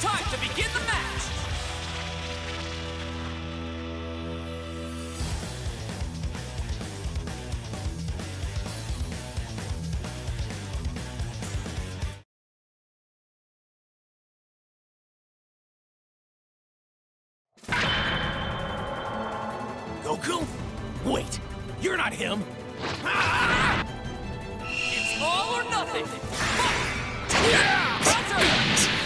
Time to begin the match! Goku? Wait, you're not him. Ah! It's all or nothing!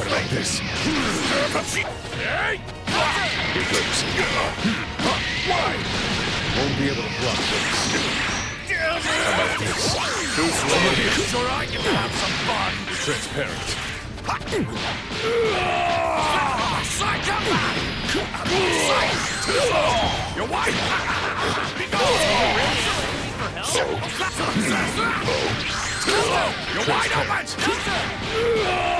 We like this. Here goes. Why? Won't be able to block this. How about this? Too slow. So I can have some fun. Transparent. Side come back! Side! Too slow! Your wife! Be gone! Too slow! You're wide open!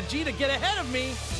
Vegeta get ahead of me!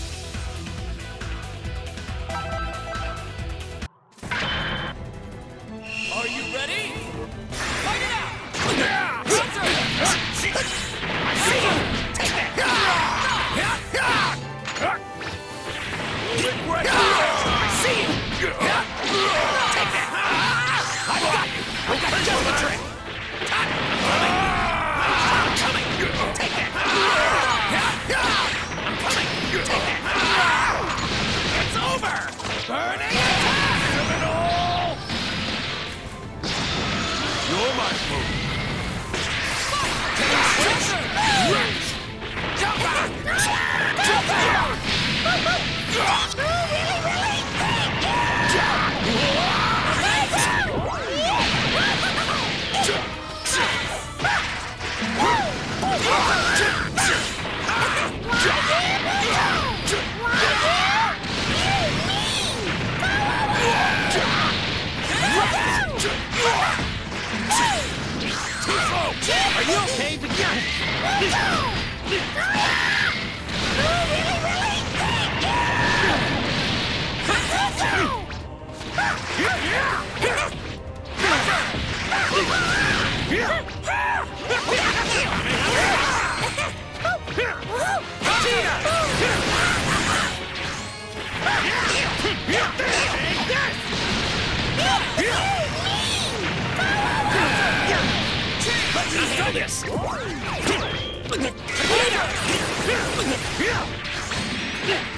This!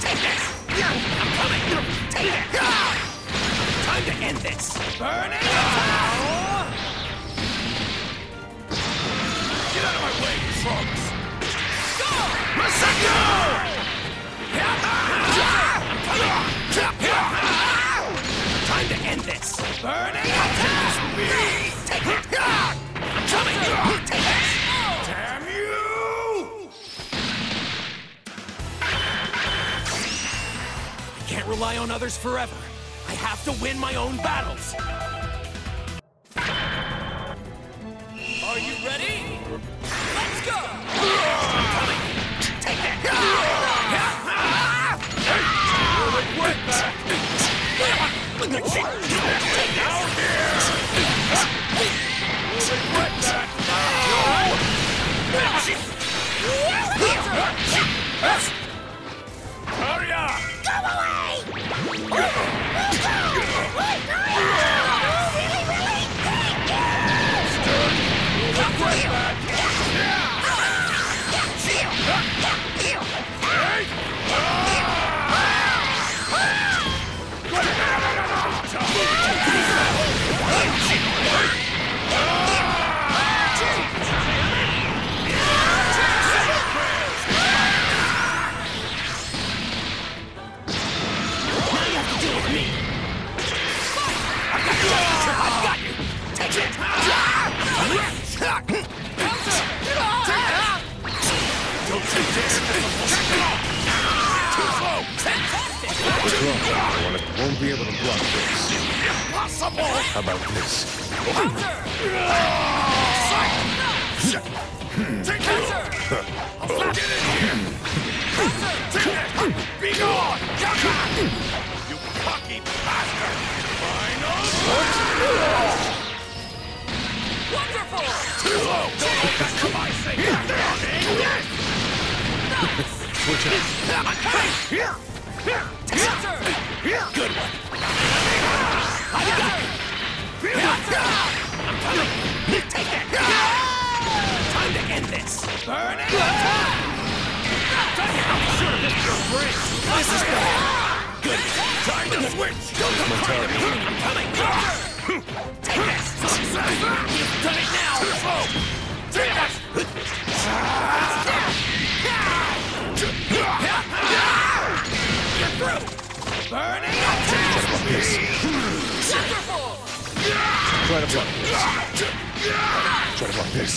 Take this! I'm coming! Burning! Get out of my way, frogs! Go! Time to end this! Burning attack! Take it! Coming! Damn you! I can't rely on others forever. I have to win my own battles. Are you ready? Let's go! Hurry What's wrong? Won't be able to block this. Impossible! How about this? It! Be gone! You cocky bastard! Wonderful! Too low! Don't look back to my sake! Yes! Switch out. Good one. I got it. I'm coming. Take it! Time to end this! Burn it! I'm sure this is your break. This is bad! Good! Time to switch! Don't come crying to me! I'm coming! Take this! You've done it now! Try to block this. Try to block this.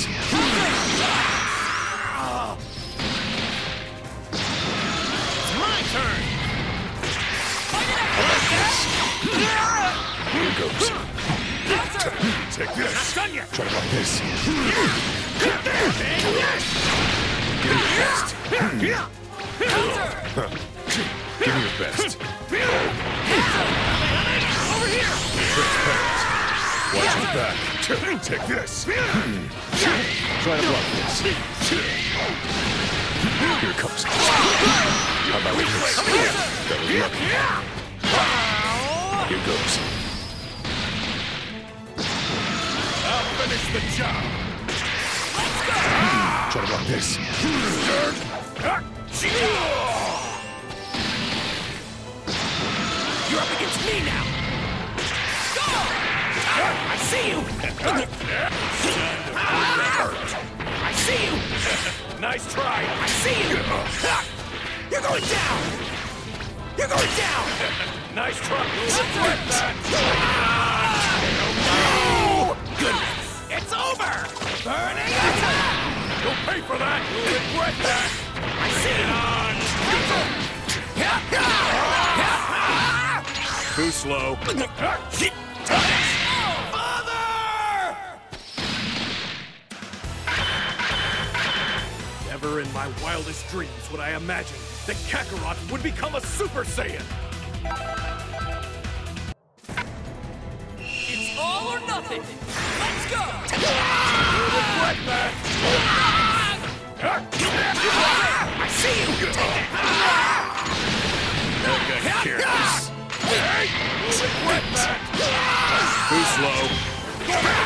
My turn! Here goes. Take this! Try to block this. Give me your best. Over here! Watch your back. Take this! Try to block this. Here comes. How about this? That was lucky. Here goes. I'll finish the job! Let's go. Try to block this. You're up against me now! I see you! I see you! Nice try! I see you! You're going down! You're going down! Nice try! Good! It's over! Burning attack! You'll pay for that! You'll regret that! I see you! Too slow. Never in my wildest dreams would I imagine that Kakarot would become a Super Saiyan! It's all or nothing! Let's go! Regret that! I see you! Mega careless. You'll regret that! Too slow.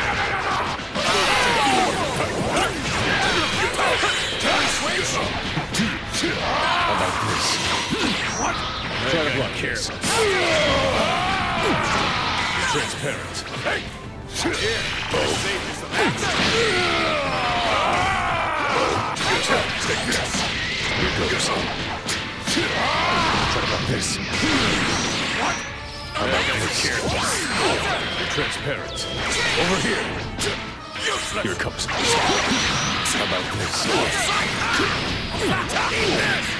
This. Transparent. Hey! Here, both sages of action. Take this. Here goes. What about this? What? I'm not gonna this? Transparent. Over here. Here comes. How about this?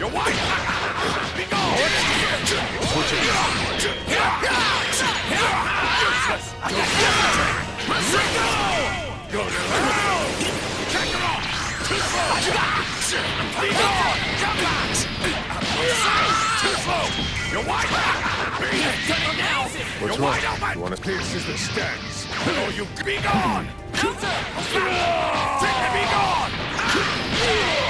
You're wide. Be gone. Switch it. Useless. Go to hell. Her off. Too slow. Be gone. Too slow. You're wide. Beat now. What's You're wrong? You want to Pierces the stance. No, oh, you be gone. Take it. Be gone.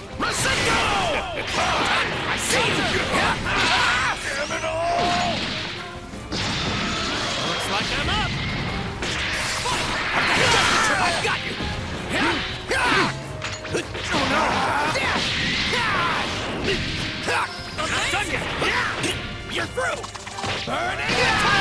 Masenko! I see you. Damn it all! Looks like I'm up. I've got you. Oh no! I'm not done yet. You're through. Burning it.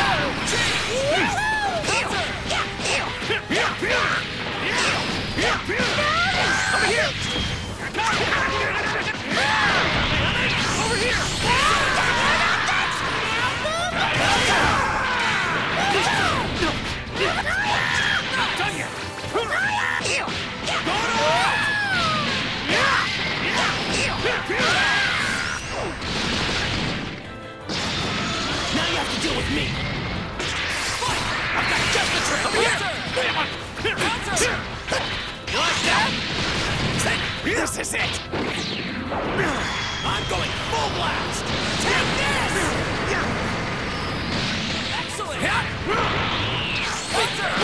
Have to deal with me. I've got just the trick. Over here. You like that? This is it. I'm going full blast. Take this. Excellent. Destructive